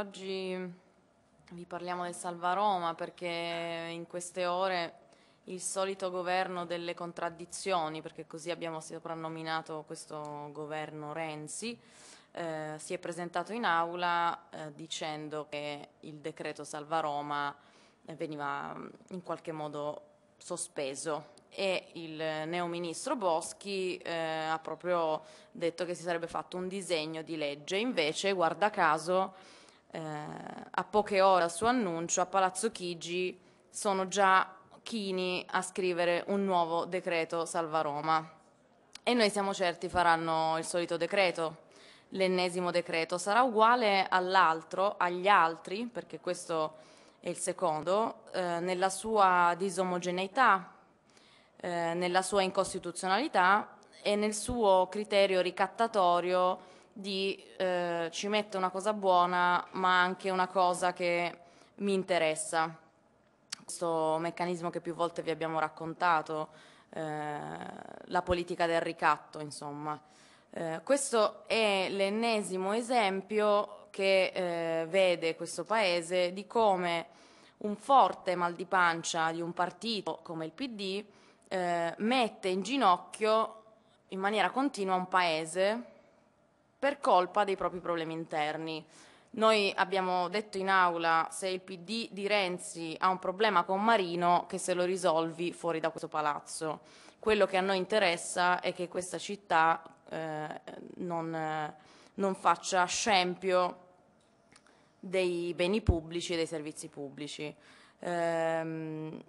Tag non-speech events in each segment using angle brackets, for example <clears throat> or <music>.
Oggi vi parliamo del Salva Roma perché in queste ore il solito governo delle contraddizioni, perché così abbiamo soprannominato questo governo Renzi, eh, si è presentato in aula eh, dicendo che il decreto Salva Roma eh, veniva in qualche modo sospeso. E il neoministro Boschi eh, ha proprio detto che si sarebbe fatto un disegno di legge, invece guarda caso eh, a poche ore dal suo annuncio a Palazzo Chigi sono già chini a scrivere un nuovo decreto Salva Roma. E noi siamo certi faranno il solito decreto, l'ennesimo decreto, sarà uguale all'altro, agli altri, perché questo è il secondo, eh, nella sua disomogeneità, eh, nella sua incostituzionalità e nel suo criterio ricattatorio di eh, ci mette una cosa buona ma anche una cosa che mi interessa. Questo meccanismo che più volte vi abbiamo raccontato, eh, la politica del ricatto, insomma. Eh, questo è l'ennesimo esempio che eh, vede questo Paese di come un forte mal di pancia di un partito come il PD eh, mette in ginocchio in maniera continua un Paese per colpa dei propri problemi interni. Noi abbiamo detto in aula se il PD di Renzi ha un problema con Marino che se lo risolvi fuori da questo palazzo. Quello che a noi interessa è che questa città eh, non, non faccia scempio dei beni pubblici e dei servizi pubblici. Eh,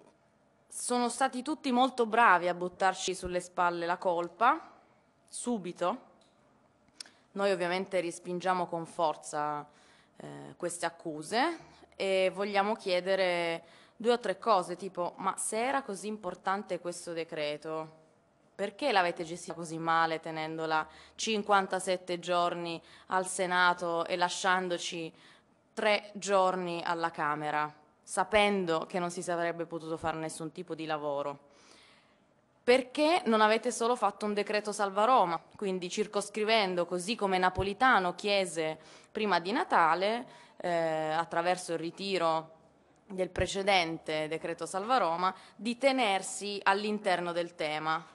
sono stati tutti molto bravi a buttarci sulle spalle la colpa, subito, noi ovviamente respingiamo con forza eh, queste accuse e vogliamo chiedere due o tre cose, tipo ma se era così importante questo decreto, perché l'avete gestita così male tenendola 57 giorni al Senato e lasciandoci tre giorni alla Camera, sapendo che non si sarebbe potuto fare nessun tipo di lavoro? Perché non avete solo fatto un decreto salva Roma, quindi circoscrivendo così come Napolitano chiese prima di Natale, eh, attraverso il ritiro del precedente decreto salva Roma, di tenersi all'interno del tema.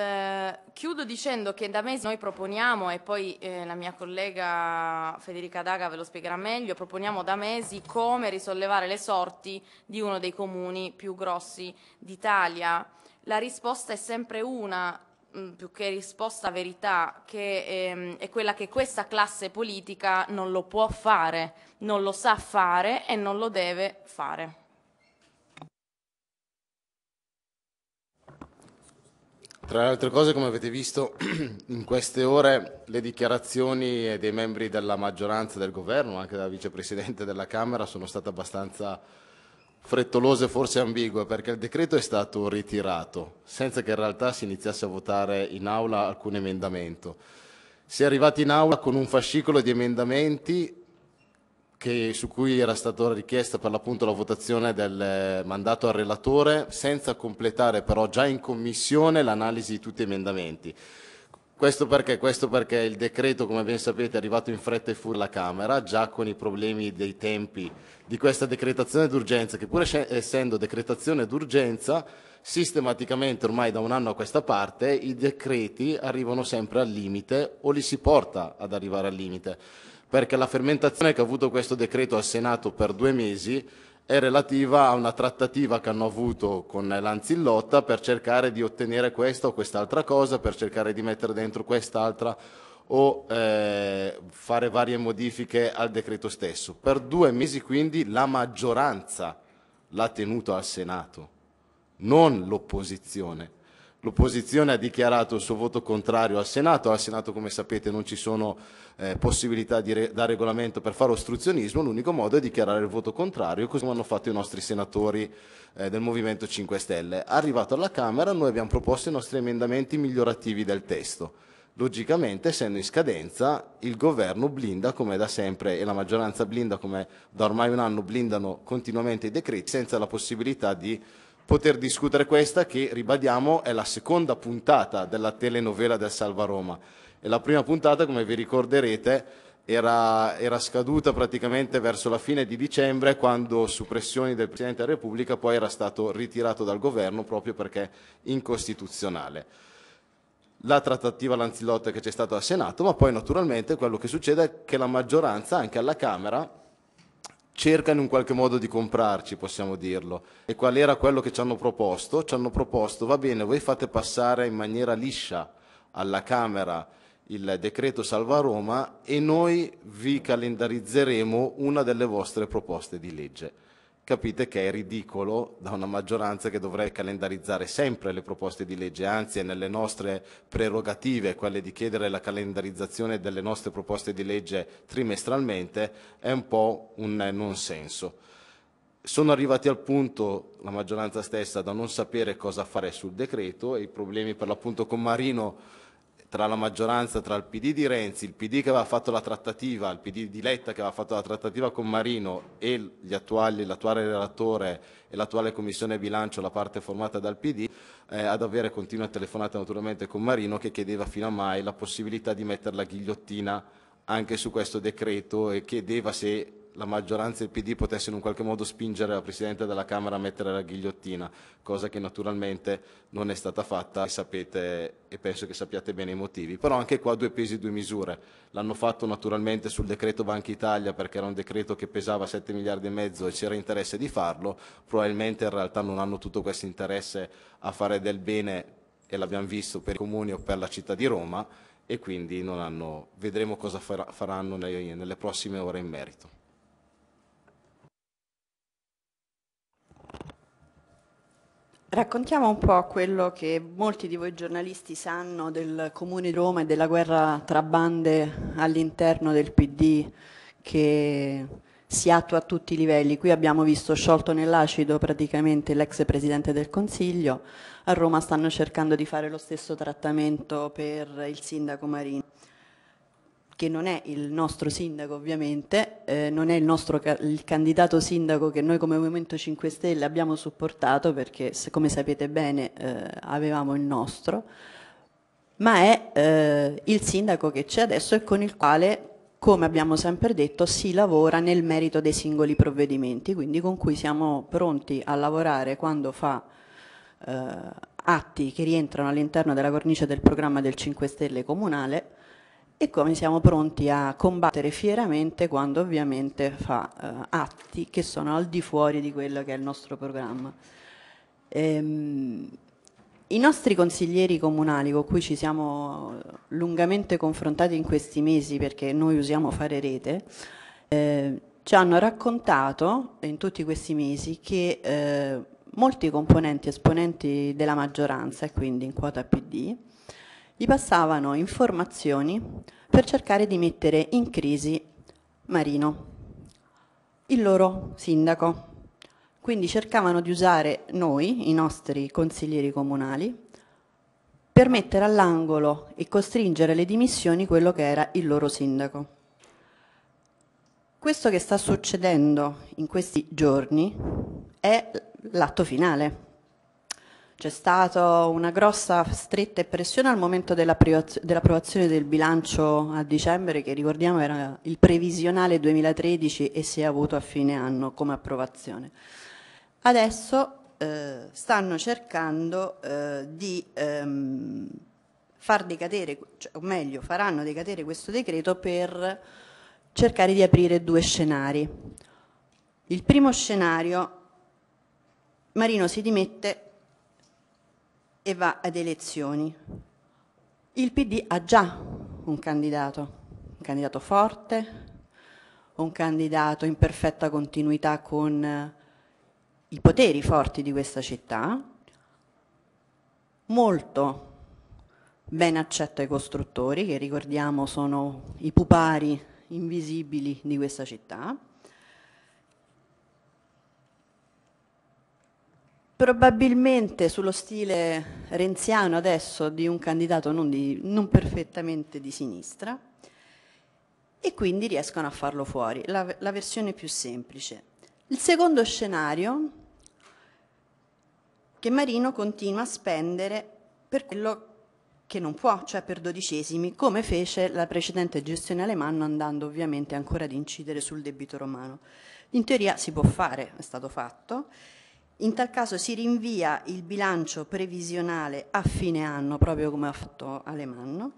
Eh, chiudo dicendo che da mesi noi proponiamo, e poi eh, la mia collega Federica Daga ve lo spiegherà meglio, proponiamo da mesi come risollevare le sorti di uno dei comuni più grossi d'Italia. La risposta è sempre una, mh, mm, più che risposta verità, che ehm, è quella che questa classe politica non lo può fare, non lo sa fare e non lo deve fare. Tra le altre cose, come avete visto <clears throat> in queste ore, le dichiarazioni dei membri della maggioranza del governo, anche della vicepresidente della Camera, sono state abbastanza frettolose, forse ambigue, perché il decreto è stato ritirato, senza che in realtà si iniziasse a votare in aula alcun emendamento. Si è arrivati in aula con un fascicolo di emendamenti che, su cui era stata richiesta per l'appunto la votazione del eh, mandato al relatore, senza completare però già in commissione l'analisi di tutti gli emendamenti. Questo perché? Questo perché il decreto, come ben sapete, è arrivato in fretta e furia alla Camera, già con i problemi dei tempi di questa decretazione d'urgenza, che pur essendo decretazione d'urgenza, sistematicamente ormai da un anno a questa parte i decreti arrivano sempre al limite o li si porta ad arrivare al limite perché la fermentazione che ha avuto questo decreto al Senato per due mesi è relativa a una trattativa che hanno avuto con l'Anzillotta per cercare di ottenere questa o quest'altra cosa, per cercare di mettere dentro quest'altra o eh, fare varie modifiche al decreto stesso. Per due mesi quindi la maggioranza l'ha tenuto al Senato, non l'opposizione. L'opposizione ha dichiarato il suo voto contrario al Senato, al Senato come sapete non ci sono eh, possibilità re da regolamento per fare ostruzionismo, l'unico modo è dichiarare il voto contrario, così come hanno fatto i nostri senatori eh, del Movimento 5 Stelle. Arrivato alla Camera noi abbiamo proposto i nostri emendamenti migliorativi del testo. Logicamente, essendo in scadenza, il governo blinda come da sempre e la maggioranza blinda come da ormai un anno blindano continuamente i decreti senza la possibilità di poter discutere questa che, ribadiamo, è la seconda puntata della telenovela del Salva Roma. E la prima puntata, come vi ricorderete, era, era, scaduta praticamente verso la fine di dicembre quando su pressioni del Presidente della Repubblica poi era stato ritirato dal governo proprio perché incostituzionale. La trattativa Lanzillotta che c'è stata al Senato, ma poi naturalmente quello che succede è che la maggioranza anche alla Camera cerca in qualche modo di comprarci, possiamo dirlo. E qual era quello che ci hanno proposto? Ci hanno proposto, va bene, voi fate passare in maniera liscia alla Camera il decreto Salva Roma e noi vi calendarizzeremo una delle vostre proposte di legge. Capite che è ridicolo da una maggioranza che dovrebbe calendarizzare sempre le proposte di legge, anzi è nelle nostre prerogative quelle di chiedere la calendarizzazione delle nostre proposte di legge trimestralmente, è un po' un non senso. Sono arrivati al punto, la maggioranza stessa, da non sapere cosa fare sul decreto e i problemi per l'appunto con Marino tra la maggioranza, tra il PD di Renzi, il PD che aveva fatto la trattativa, il PD di Letta che aveva fatto la trattativa con Marino e attuali, l'attuale relatore e l'attuale commissione bilancio, la parte formata dal PD, eh, ad avere continue telefonate naturalmente con Marino che chiedeva fino a mai la possibilità di mettere la ghigliottina anche su questo decreto e chiedeva se la maggioranza il PD potessero in qualche modo spingere la Presidente della Camera a mettere la ghigliottina, cosa che naturalmente non è stata fatta e sapete e penso che sappiate bene i motivi. Però anche qua due pesi e due misure. L'hanno fatto naturalmente sul decreto Banca Italia perché era un decreto che pesava 7 miliardi e mezzo e c'era interesse di farlo, probabilmente in realtà non hanno tutto questo interesse a fare del bene e l'abbiamo visto per i comuni o per la città di Roma e quindi hanno, vedremo cosa faranno nelle prossime ore in merito. Raccontiamo un po' quello che molti di voi giornalisti sanno del Comune di Roma e della guerra tra bande all'interno del PD che si attua a tutti i livelli. Qui abbiamo visto sciolto nell'acido praticamente l'ex Presidente del Consiglio, a Roma stanno cercando di fare lo stesso trattamento per il Sindaco Marino che non è il nostro sindaco ovviamente, eh, non è il nostro il candidato sindaco che noi come Movimento 5 Stelle abbiamo supportato perché come sapete bene eh, avevamo il nostro, ma è eh, il sindaco che c'è adesso e con il quale come abbiamo sempre detto, si lavora nel merito dei singoli provvedimenti, quindi con cui siamo pronti a lavorare quando fa eh, atti che rientrano all'interno della cornice del programma del 5 Stelle comunale e come siamo pronti a combattere fieramente quando ovviamente fa eh, atti che sono al di fuori di quello che è il nostro programma. Ehm, I nostri consiglieri comunali con cui ci siamo lungamente confrontati in questi mesi perché noi usiamo fare rete, eh, ci hanno raccontato in tutti questi mesi che eh, molti componenti esponenti della maggioranza e quindi in quota PD gli passavano informazioni per cercare di mettere in crisi Marino, il loro sindaco. Quindi cercavano di usare noi, i nostri consiglieri comunali, per mettere all'angolo e costringere le dimissioni quello che era il loro sindaco. Questo che sta succedendo in questi giorni è l'atto finale c'è stata una grossa stretta e pressione al momento dell'approvazione del bilancio a dicembre, che ricordiamo era il previsionale 2013 e si è avuto a fine anno come approvazione. Adesso eh, stanno cercando eh, di ehm, far decadere, cioè, o meglio, faranno decadere questo decreto per cercare di aprire due scenari. Il primo scenario, Marino si dimette e va ad elezioni. Il PD ha già un candidato, un candidato forte, un candidato in perfetta continuità con eh, i poteri forti di questa città, molto ben accetto ai costruttori, che ricordiamo sono i pupari invisibili di questa città, probabilmente sullo stile renziano adesso di un candidato non, di, non, perfettamente di sinistra e quindi riescono a farlo fuori, la, la versione più semplice. Il secondo scenario che Marino continua a spendere per quello che non può, cioè per dodicesimi, come fece la precedente gestione Alemanno andando ovviamente ancora ad incidere sul debito romano. In teoria si può fare, è stato fatto. In tal caso si rinvia il bilancio previsionale a fine anno, proprio come ha fatto Alemanno,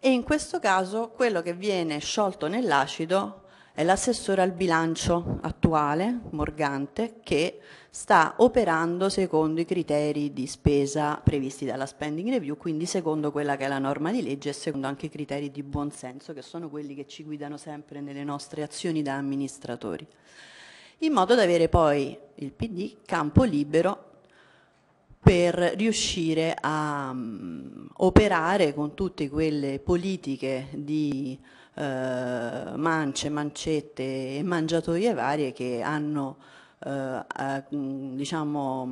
e in questo caso quello che viene sciolto nell'acido è l'assessore al bilancio attuale, Morgante, che sta operando secondo i criteri di spesa previsti dalla spending review, quindi secondo quella che è la norma di legge e secondo anche i criteri di buonsenso, che sono quelli che ci guidano sempre nelle nostre azioni da amministratori, in modo da avere poi il PD campo libero per riuscire a um, operare con tutte quelle politiche di eh, mance, mancette e mangiatoie varie che hanno eh, diciamo,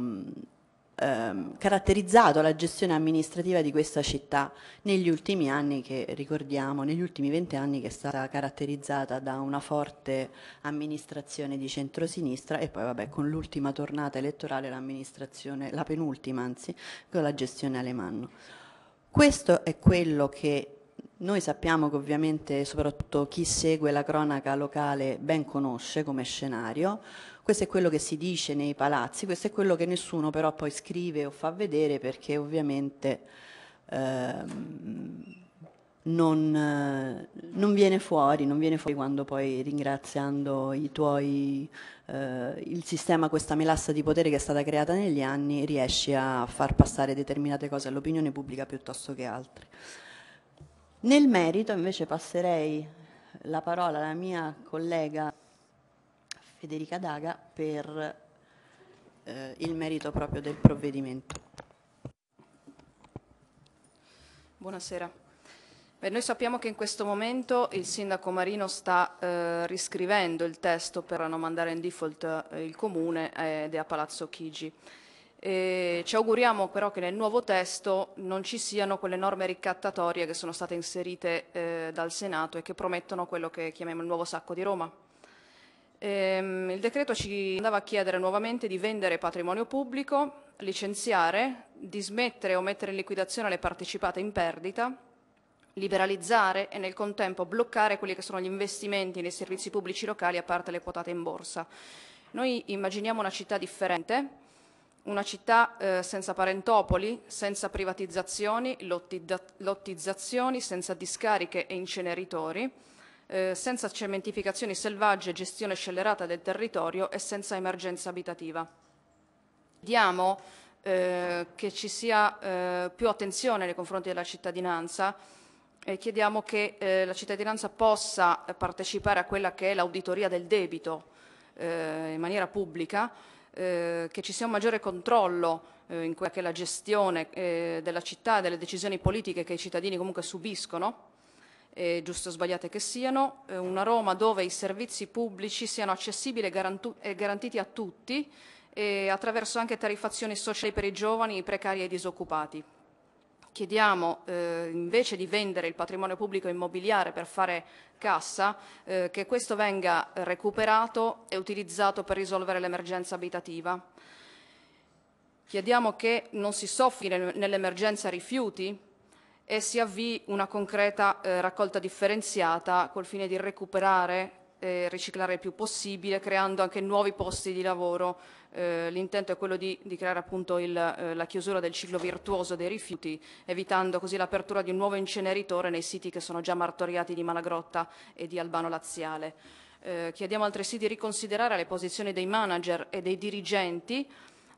ehm, caratterizzato la gestione amministrativa di questa città negli ultimi anni che ricordiamo, negli ultimi venti anni che è stata caratterizzata da una forte amministrazione di centrosinistra e poi vabbè con l'ultima tornata elettorale l'amministrazione, la penultima anzi, con la gestione Alemanno. Questo è quello che noi sappiamo che ovviamente soprattutto chi segue la cronaca locale ben conosce come scenario, questo è quello che si dice nei palazzi, questo è quello che nessuno però poi scrive o fa vedere perché ovviamente ehm, non, non, viene fuori, non viene fuori quando poi ringraziando i tuoi, eh, il sistema, questa melassa di potere che è stata creata negli anni, riesci a far passare determinate cose all'opinione pubblica piuttosto che altre. Nel merito invece passerei la parola alla mia collega Federica Daga per eh, il merito proprio del provvedimento. Buonasera. Beh, noi sappiamo che in questo momento il sindaco Marino sta eh, riscrivendo il testo per non mandare in default eh, il comune ed è a Palazzo Chigi. E ci auguriamo però che nel nuovo testo non ci siano quelle norme ricattatorie che sono state inserite eh, dal Senato e che promettono quello che chiamiamo il nuovo sacco di Roma. Ehm, il decreto ci andava a chiedere nuovamente di vendere patrimonio pubblico, licenziare, dismettere o mettere in liquidazione le partecipate in perdita, liberalizzare e nel contempo bloccare quelli che sono gli investimenti nei servizi pubblici locali a parte le quotate in borsa. Noi immaginiamo una città differente, una città eh, senza parentopoli, senza privatizzazioni, lottizzazioni, senza discariche e inceneritori, eh, senza cementificazioni selvagge, gestione scellerata del territorio e senza emergenza abitativa. Chiediamo eh, che ci sia eh, più attenzione nei confronti della cittadinanza e chiediamo che eh, la cittadinanza possa partecipare a quella che è l'auditoria del debito eh, in maniera pubblica, che ci sia un maggiore controllo in quella che è la gestione della città e delle decisioni politiche che i cittadini comunque subiscono, giusto o sbagliate che siano, eh, una Roma dove i servizi pubblici siano accessibili e garantiti a tutti e attraverso anche tariffazioni sociali per i giovani, i precari e i disoccupati chiediamo eh, invece di vendere il patrimonio pubblico immobiliare per fare cassa, eh, che questo venga recuperato e utilizzato per risolvere l'emergenza abitativa. Chiediamo che non si soffri nell'emergenza rifiuti e si avvii una concreta eh, raccolta differenziata col fine di recuperare e riciclare il più possibile, creando anche nuovi posti di lavoro eh, l'intento è quello di, di creare appunto il, eh, la chiusura del ciclo virtuoso dei rifiuti, evitando così l'apertura di un nuovo inceneritore nei siti che sono già martoriati di Malagrotta e di Albano Laziale. Eh, chiediamo altresì di riconsiderare le posizioni dei manager e dei dirigenti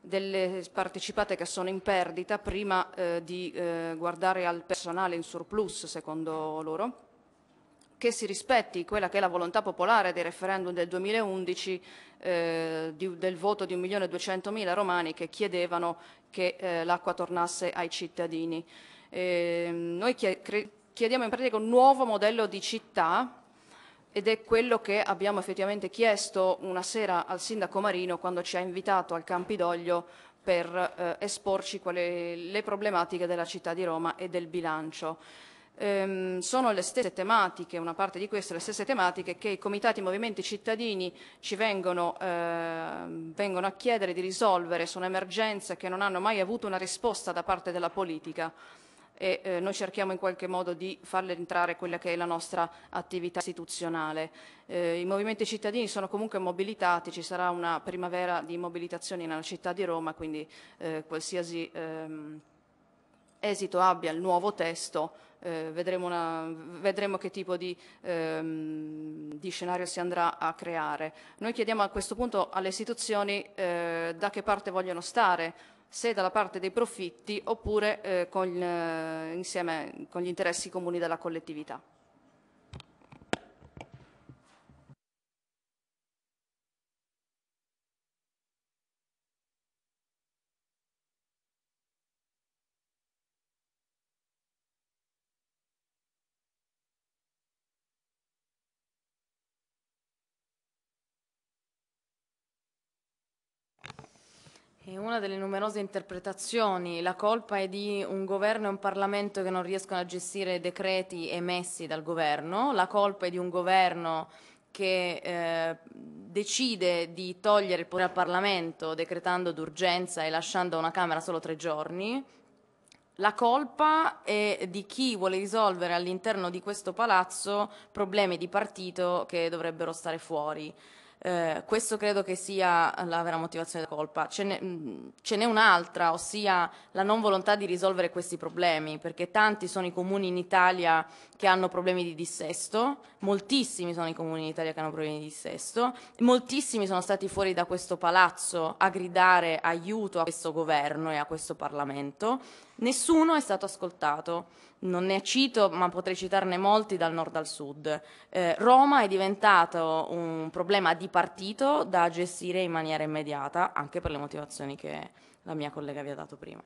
delle partecipate che sono in perdita prima eh, di eh, guardare al personale in surplus, secondo loro che si rispetti quella che è la volontà popolare del referendum del 2011 eh, di, del voto di 1.200.000 romani che chiedevano che eh, l'acqua tornasse ai cittadini. Eh, noi chiediamo in pratica un nuovo modello di città ed è quello che abbiamo effettivamente chiesto una sera al sindaco Marino quando ci ha invitato al Campidoglio per eh, esporci quali, le problematiche della città di Roma e del bilancio ehm, sono le stesse tematiche, una parte di queste, le stesse tematiche che i comitati movimenti cittadini ci vengono, eh, vengono a chiedere di risolvere, sono emergenze che non hanno mai avuto una risposta da parte della politica. E eh, noi cerchiamo in qualche modo di farle entrare quella che è la nostra attività istituzionale. Eh, I movimenti cittadini sono comunque mobilitati, ci sarà una primavera di mobilitazioni nella città di Roma, quindi eh, qualsiasi ehm, esito abbia il nuovo testo eh, vedremo, una, vedremo, che tipo di, ehm, di, scenario si andrà a creare. Noi chiediamo a questo punto alle istituzioni eh, da che parte vogliono stare, se dalla parte dei profitti oppure eh, con, eh, insieme con gli interessi comuni della collettività. È una delle numerose interpretazioni. La colpa è di un governo e un Parlamento che non riescono a gestire decreti emessi dal governo, la colpa è di un governo che eh, decide di togliere il potere al Parlamento decretando d'urgenza e lasciando una Camera solo tre giorni. La colpa è di chi vuole risolvere all'interno di questo palazzo problemi di partito che dovrebbero stare fuori. Eh, questo credo che sia la vera motivazione della colpa. Mm, ce n'è un'altra, ossia la non volontà di risolvere questi problemi, perché tanti sono i comuni in Italia che hanno problemi di dissesto, moltissimi sono i comuni in Italia che hanno problemi di dissesto, moltissimi sono stati fuori da questo palazzo a gridare aiuto a questo governo e a questo Parlamento, nessuno è stato ascoltato non ne cito, ma potrei citarne molti dal nord al sud. Eh, Roma è diventato un problema di partito da gestire in maniera immediata, anche per le motivazioni che la mia collega vi ha dato prima.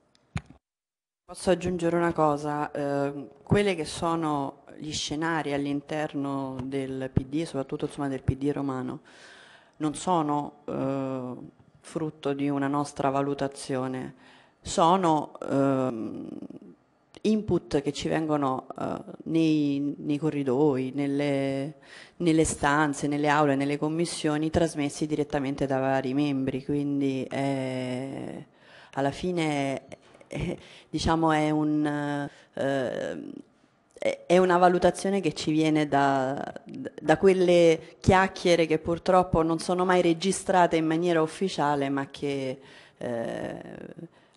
Posso aggiungere una cosa, eh, quelli che sono gli scenari all'interno del PD, soprattutto insomma, del PD romano, non sono eh, frutto di una nostra valutazione, sono ehm, input che ci vengono uh, nei, nei, corridoi, nelle, nelle, stanze, nelle aule, nelle commissioni, trasmessi direttamente da vari membri, quindi eh, alla fine eh, diciamo è, un, eh, è, una valutazione che ci viene da, da quelle chiacchiere che purtroppo non sono mai registrate in maniera ufficiale, ma che eh,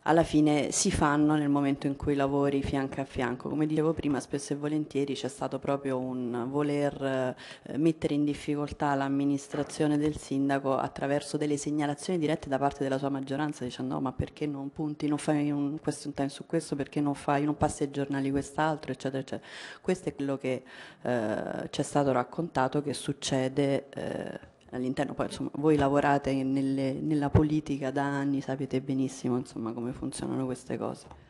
alla fine si fanno nel momento in cui lavori fianco a fianco. Come dicevo prima, spesso e volentieri c'è stato proprio un voler eh, mettere in difficoltà l'amministrazione del sindaco attraverso delle segnalazioni dirette da parte della sua maggioranza dicendo no ma perché non punti, non fai un question time su questo, perché non fai, non passi ai giornali quest'altro, eccetera, eccetera. Questo è quello che eh, ci è stato raccontato che succede eh, all'interno, poi insomma voi lavorate nelle, nella politica da anni, sapete benissimo insomma come funzionano queste cose.